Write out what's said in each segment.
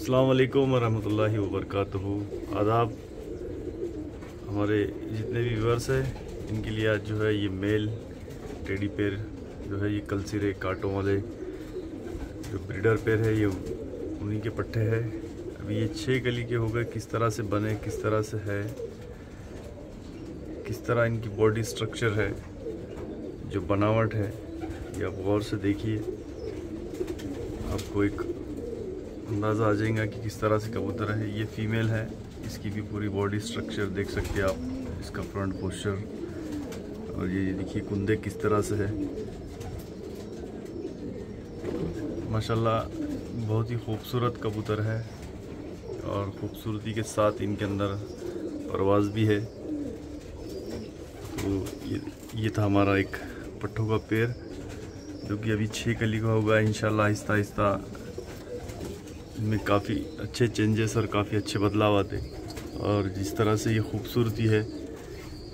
अल्लाम वरहमतुल्लाहि वबरकातुहू आदाब, हमारे जितने भी व्यूअर्स हैं, इनके लिए आज जो है ये मेल टेडी पेयर जो है ये कल सिरे कांटों वाले जो ब्रीडर पेयर है, ये उन्हीं के पट्टे हैं। अभी ये छः गली के हो गए, किस तरह से बने, किस तरह से है, किस तरह इनकी बॉडी स्ट्रक्चर है, जो बनावट है, ये आप गौर से देखिए। आपको एक अंदाज़ा आ जाएगा कि किस तरह से कबूतर है, ये फीमेल है। इसकी भी पूरी बॉडी स्ट्रक्चर देख सकते हैं आप, इसका फ्रंट पोस्चर और ये देखिए, कुंदे किस तरह से है। माशाल्लाह, बहुत ही खूबसूरत कबूतर है और ख़ूबसूरती के साथ इनके अंदर परवाज भी है। तो ये ये था हमारा एक पट्ठों का पेड़, जो कि अभी छः कली का होगा, इंशाल्लाह आहिस्ता आहिस्ता इनमें काफ़ी अच्छे चेंजेस और काफ़ी अच्छे बदलाव आते और जिस तरह से ये खूबसूरती है,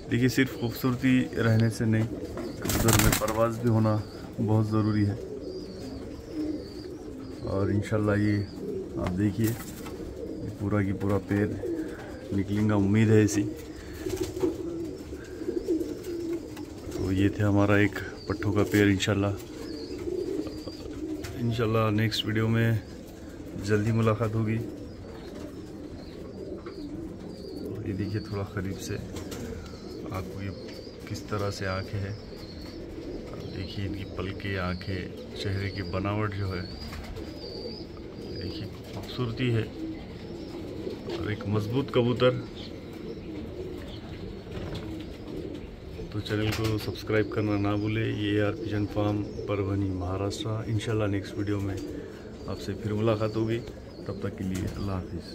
देखिए सिर्फ़ खूबसूरती रहने से नहीं कबूतर में परवाज भी होना बहुत ज़रूरी है। और इन ये आप देखिए पूरा की पूरा पेड़ निकलेगा, उम्मीद है इसी। तो ये थे हमारा एक पट्ठों का पेड़, इंशाल्लाह। इंशाल्लाह नेक्स्ट वीडियो में जल्दी मुलाकात होगी। ये देखिए थोड़ा करीब से आपको ये किस तरह से आँखें हैं। देखिए इनकी पलके आँखें, चेहरे की बनावट जो है, देखिए खूबसूरती है और एक मज़बूत कबूतर। तो चैनल को सब्सक्राइब करना ना भूले। ये R pigeon farm Parbhani, Maharashtra. इंशाल्लाह नेक्स्ट वीडियो में आपसे फिर मुलाकात होगी। तब तक के लिए अल्लाह हाफिज़।